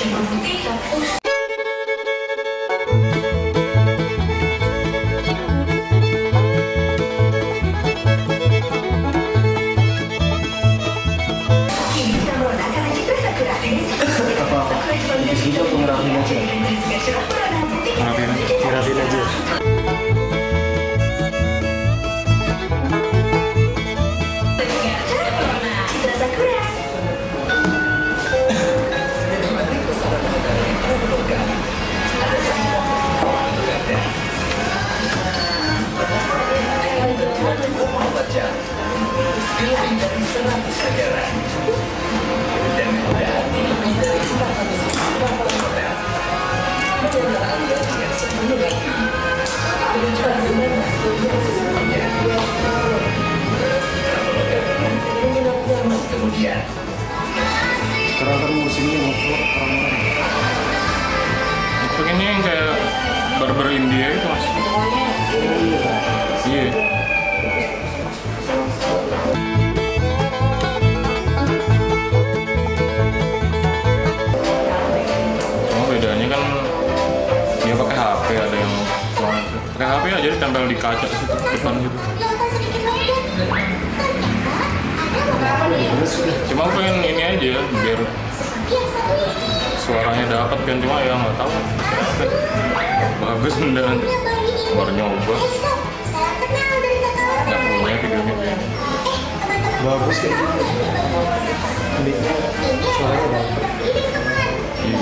Chegou no Karakter musiknya ngevote orang-orang. Itu kayaknya yang kayak barber India itu mas. Iya. Ditempel di kaca situ depan gitu. Cuma pengen ini aja biar suaranya dapat kan cuma ya nggak tahu bagus dan baru nyoba nggak punya videonya Bagus kayak gitu. Suaranya dapat. Iya.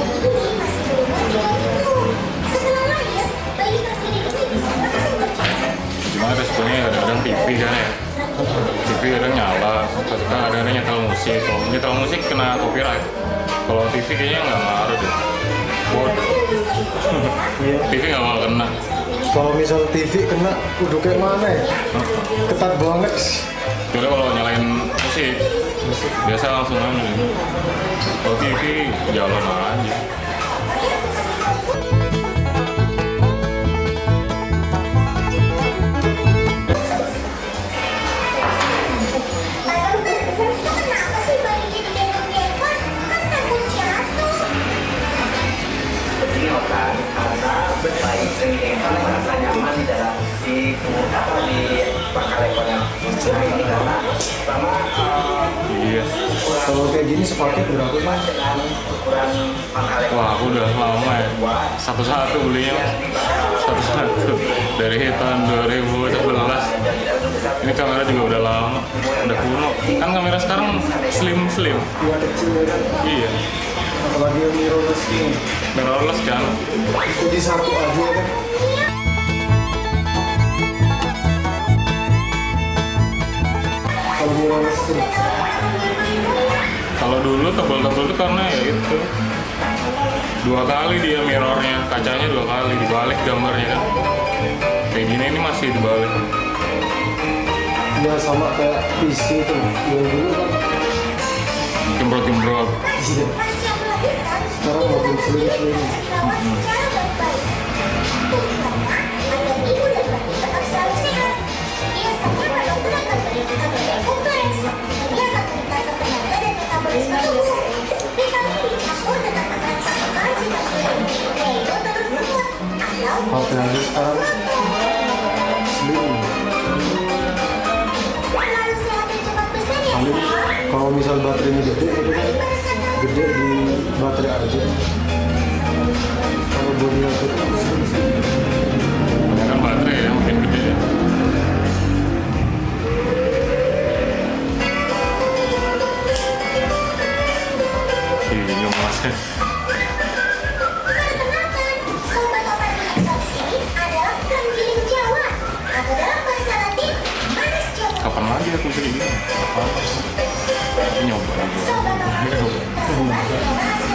Cuma resikonya kadang-kadang TV kan ya. TV kadang nyala kadang kadang nyetel musik. Kalau nyetel musik kena copyright. Kalau TV kayaknya nggak ngaruh deh. Bodoh. Iya. TV nggak mau kena. Kalau misal TV kena, udah kayak mana ya? Ketat banget. kecuali kalau nyalain musik biasa langsung aja kalau TV jalan aja apa di pangkal ekornya. Nah ini karena pertama eh, iya Kalau kayak gini sepaket berapa ukuran ekor wah aku udah lama ya. Satu-satu belinya satu-satu. Dari tahun 2011 ini kamera juga udah lama udah kuno. Kan kamera sekarang slim slim. Iya. Apalagi mirrorless. Ini. mirrorless kan? Jadi satu aja kan? Kalau dulu tebal-tebal itu karena ya itu. Dua kali dia mirrornya kacanya dua kali dibalik gambarnya kan. Kayak gini ini masih dibalik. Ya sama kayak PC itu yang dulu kan. Jembrot-jembrot iya. sekarang makin sering kalau misal baterainya gede itu kan gede di baterai aja. Kalau bodinya gede kan baterai ya makin gede ya. Bingung mas kapan lagi aku bisa gini kapan Tapi nyoba aja lensa udah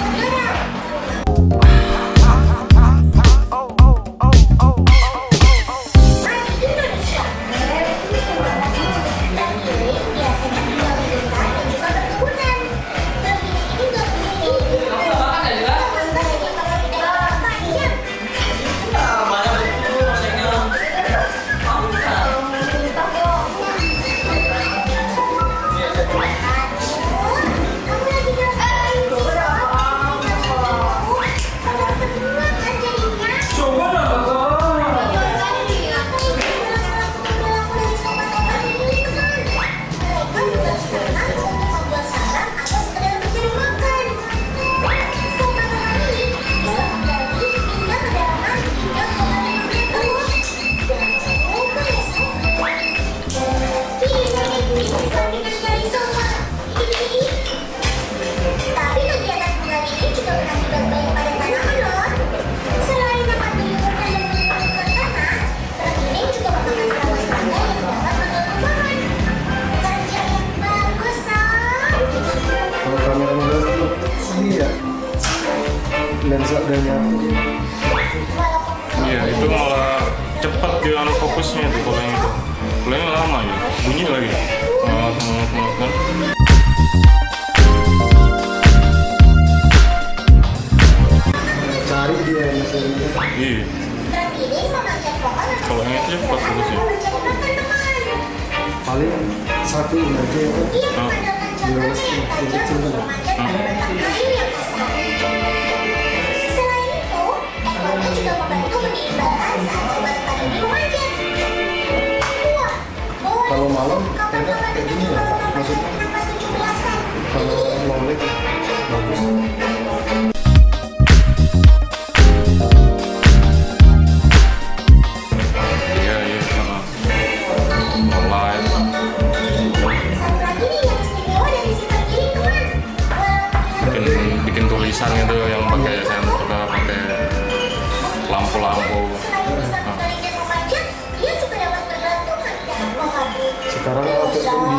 nyatu iya itu malah cepat dia fokusnya tuh kalau yang itu. Kalau yang lama ya bunyi lagi. Ngelot ngelot ngelot kan cari dia maksudnya iya. Kalau yang itu cepat fokusnya paling satu aja ya. Kan kalau malam enak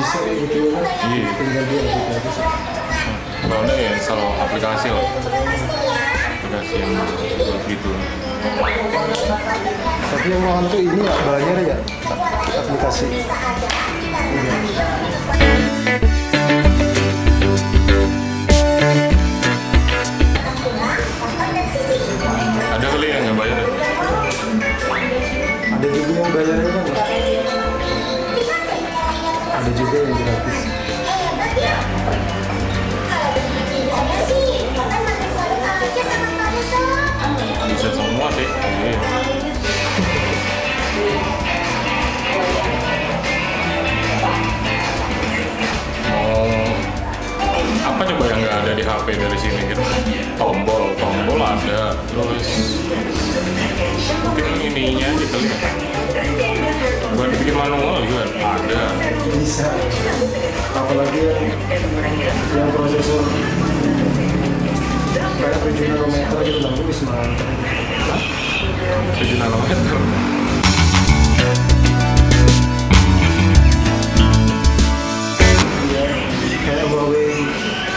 bisa kayak gitu. Ya kan Iya. tinggal di aplikasi kalau ada ya install aplikasi lah. Aplikasi yang buat gitu. Tapi yang mahal tuh ini ya bayar ya aplikasi juga yang gratis. Bisa semua sih. Iya. mau apa coba yang nggak ada di HP dari sini gitu? Tombol tombol ada. Terus mungkin ininya aja kali ya manual juga ada. Bisa. Apalagi yang, prosesor. Kayak 7 nanometer gitu itu bisa mantap 7 nanometer? Iya, kayak Huawei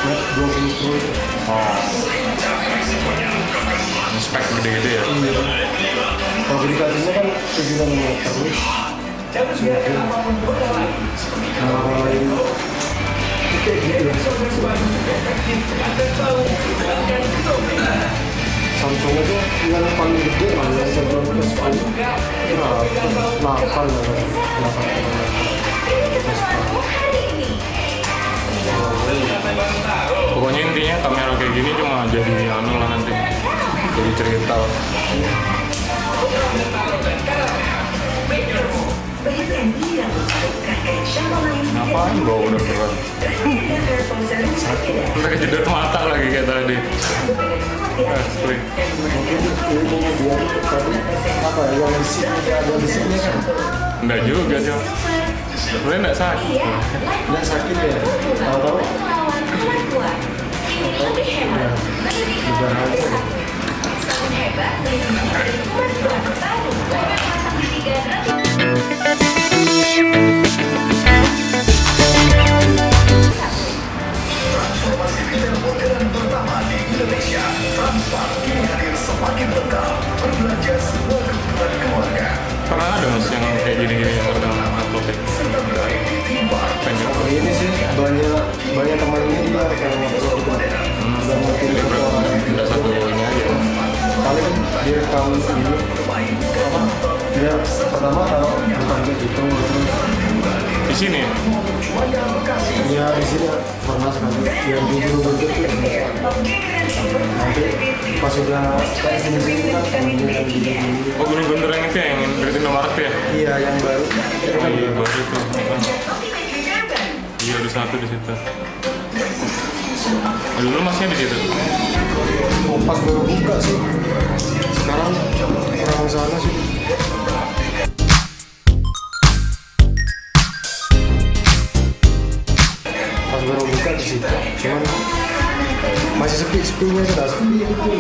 Mate 20 Pro. Itu. oh spek gede-gede ya? Iya. Fabrikasinya kan 7 nanometer kalau. Samsung itu yang paling gede lah yang sebelum ke 10 nah, 8 lah 8 pokoknya intinya kamera kayak gini cuma jadi anu lah nanti. Jadi cerita. Lah. Ngapain bawa udah berat? Udah kejedot mata lagi kayak tadi. Eh, biar tadi apa ya yang listriknya ada listriknya kan enggak juga sih Om. sebenarnya enggak sakit. Nggak sakit ya? Tahu-tahu? Udah aja pernah ada mas yang kayak gini-gini yang pernah upload ya? pengen ini sih banyak banyak temannya ngerti itu berapa? orang Udah satu paling dia rekam ini apa dia pertama taruh bukan kayak gitu gitu di sini? Ya? di sini pernah sekali yang jujur bentuk nanti pas udah kayak sini sini kan kan gini oh bener bener yang itu ya, yang dari Indomaret ya? Iya yang baru. Kan iya baru itu. Iya ada satu di situ. Dulu masnya di situ pas baru buka sih. Sekarang orang sana sih. Pas baru buka di situ. Cuman masih sepi sepinya sudah sepi itu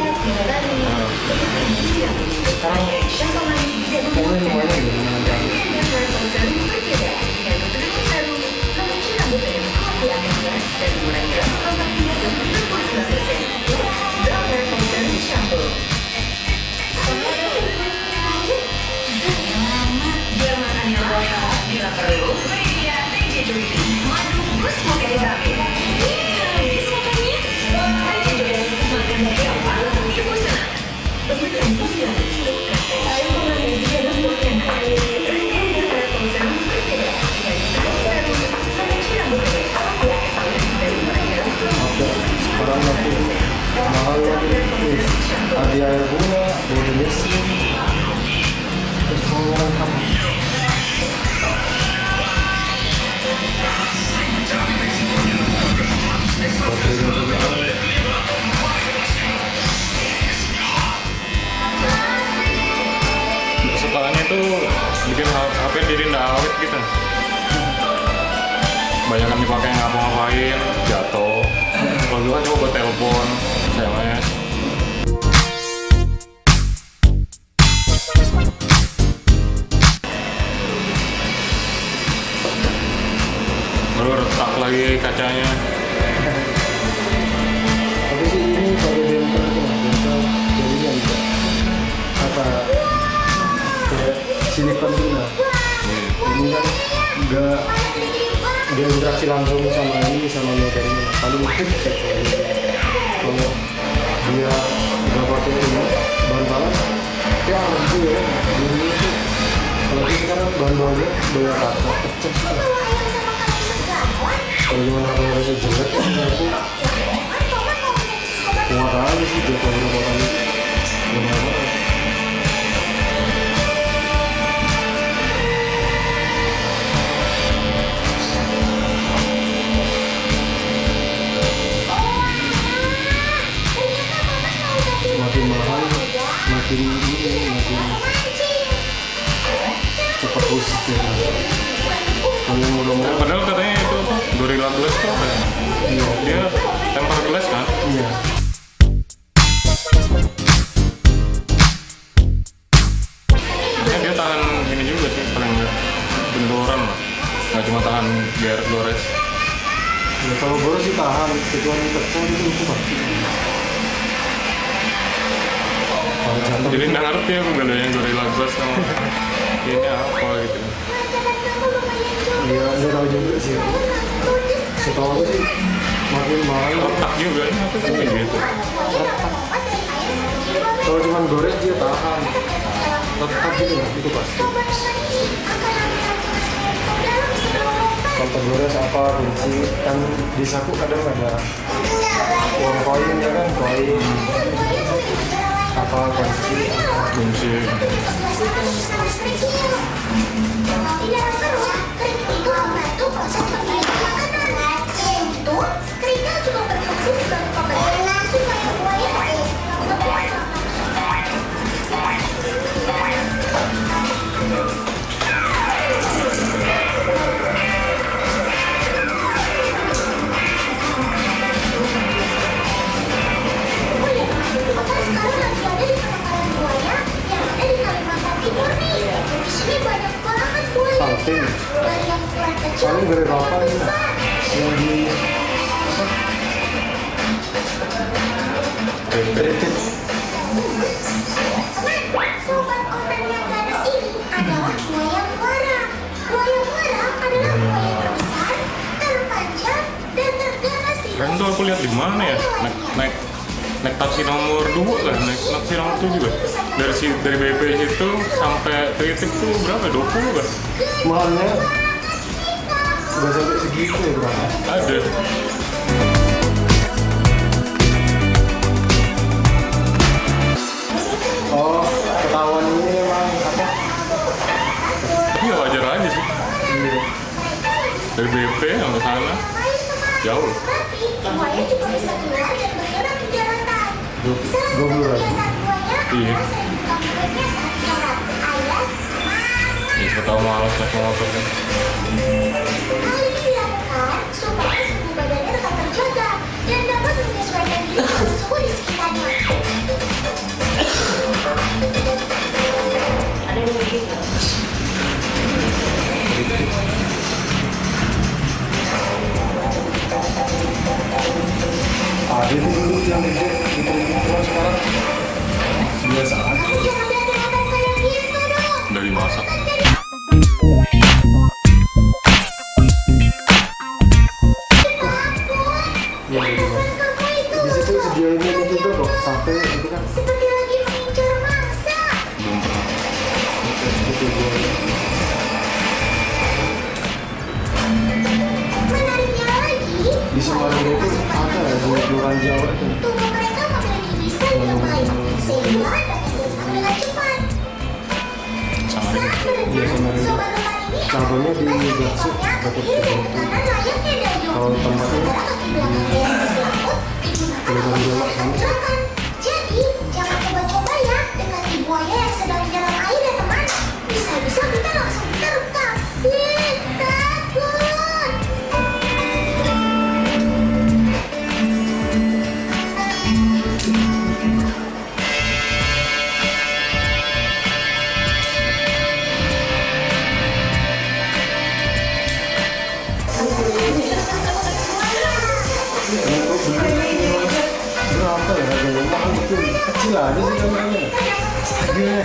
nggak interaksi langsung sama ini sama materinya paling mungkin kalau dia nggak pakai ini bahan bahan ya gitu ya. Ini itu kalau kita sekarang bahan bahannya banyak pecah. Kalau cuma harga jelek aku kuat aja sih dia kalau benar makin ini makin cepat rusak ya kalau Padahal katanya itu apa? Gorilla Glass tuh apa ya? iya Dia tempered glass ngerti aku bedanya Gorilla Glass sama ini apa gitu. Iya, nggak tahu juga sih. Setahu aku sih makin mahal. Retak juga ini apa sih gitu? Kalau cuma gores dia tahan. Tetap gitu lah, itu pasti. Kalau tergores apa kunci kan di saku kadang ada uang koin ya kan koin Yang 觉 Yeah. Taksi nomor 7 kan? Dari si dari BP situ sampai titik tuh berapa? 20 kan? Mahalnya nggak sampai segitu ya berapa? Ada. Oh, ketahuan ini memang apa? Tapi ya wajar aja sih. Iya. Dari BP sampai sana jauh. Juga daratan. Dua- Salah dua satu puluh ribu. Iya. adalah sering buka mulutnya saat darat alias Ya siapa tahu malas naik motor kan. Di Samarinda itu ada ya di Kelurahan Jawa itu tubuh mereka memiliki desain yang baik sehingga dapat bergerak dengan cepat. Saat dengan- sobat rumah ini cabangnya di karena layaknya dayung. Kalau tempatnya Kelurahan untuk Jawa, kan? Jadi, jangan coba-coba ya dekati buaya yang sedang di dalam air ya teman. Bisa-bisa kita langsung terkam. Berapa ya harganya mahal betul kecil aja sih namanya astaga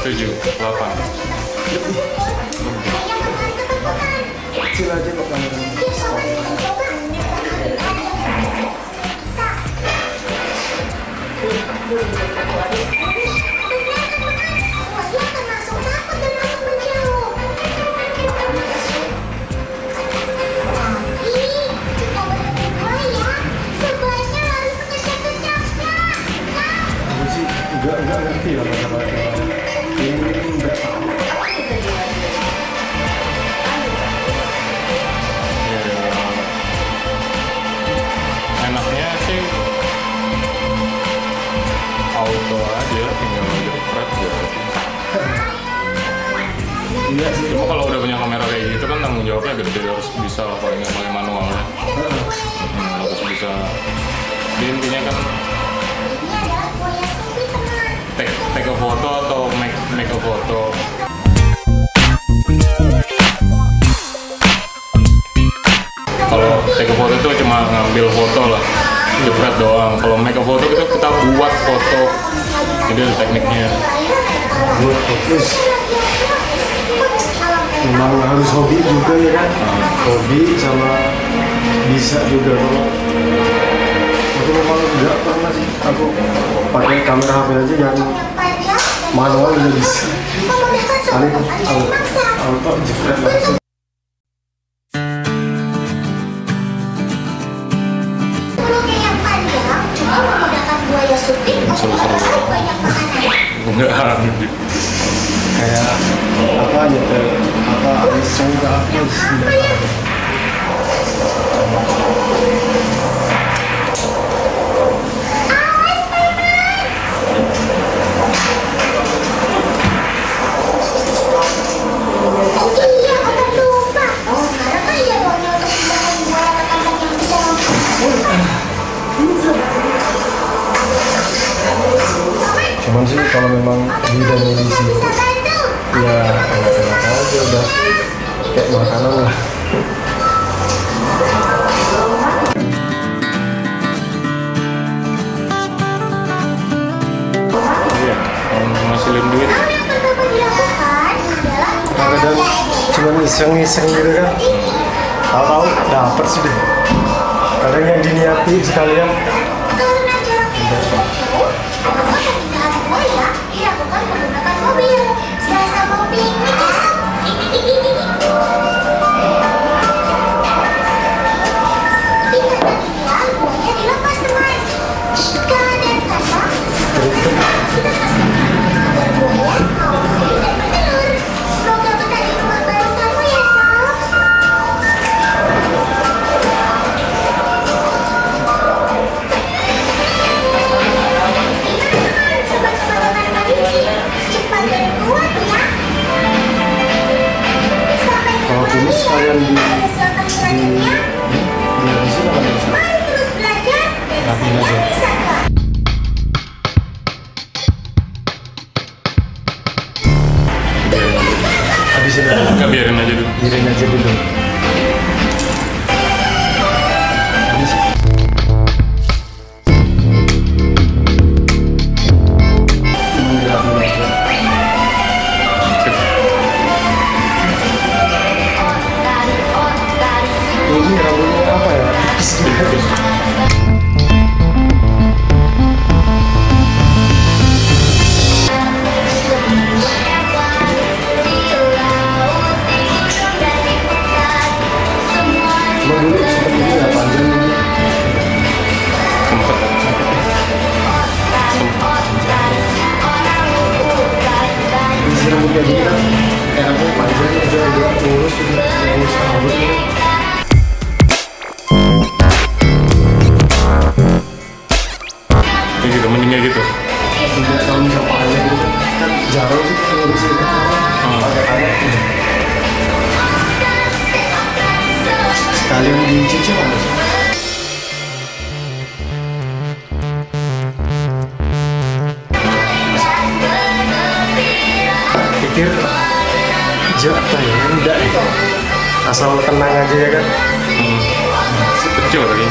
tujuh delapan kecil aja nggak nggak ngerti lah Ya, enaknya sih auto aja tinggal jepret gitu iya sih. Cuma kalau udah punya kamera kayak gitu kan tanggung jawabnya gede harus bisa lah paling nggak pakai manualnya. Hmm, harus bisa. Jadi intinya kan a foto atau make, make a foto? Kalau take a foto itu cuma ngambil foto lah jepret doang. Kalau make a foto itu kita buat foto. Jadi ada tekniknya. Buat fokus memang harus hobi juga ya kan? Hobi sama bisa juga. Kalau aku memang nggak pernah sih. Aku pakai kamera HP aja yang manual udah bisa itu auto jepret langsung enggak kayak apa nyetel apa iseng ke apa cuman sih kalau memang bidangnya di bantu. ya enak-enak aja udah. Kayak makanan lah. Iya ngasilin duit. Kadang cuman iseng-iseng gitu kan. Tahu-tahu dapet sih deh. Kadang yang diniati sekalian kalau tulis sekalian di di di sini apa aja. kerja apa ya? Enggak ya asal tenang aja ya kan? Hmm. betul ya